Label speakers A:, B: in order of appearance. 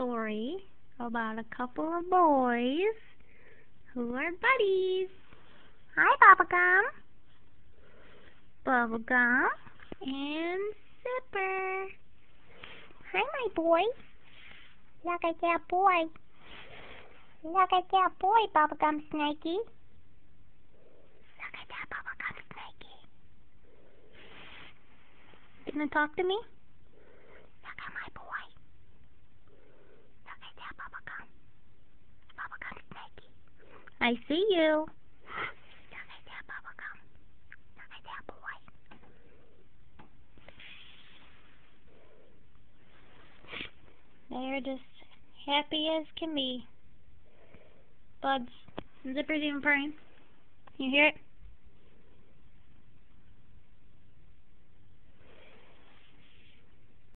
A: story about a couple of boys who are buddies. Hi, Bubblegum. Bubblegum and Zipper. Hi, my boy. Look at that boy. Look at that boy, Bubblegum Snakey. Look at that Bubblegum Snakey. Gonna talk to me? Look at my boy. Look at that Bubblegum. Bubblegum Snakey. I see you. They're just happy as can be. Buds. Zipper's even purring. You hear it?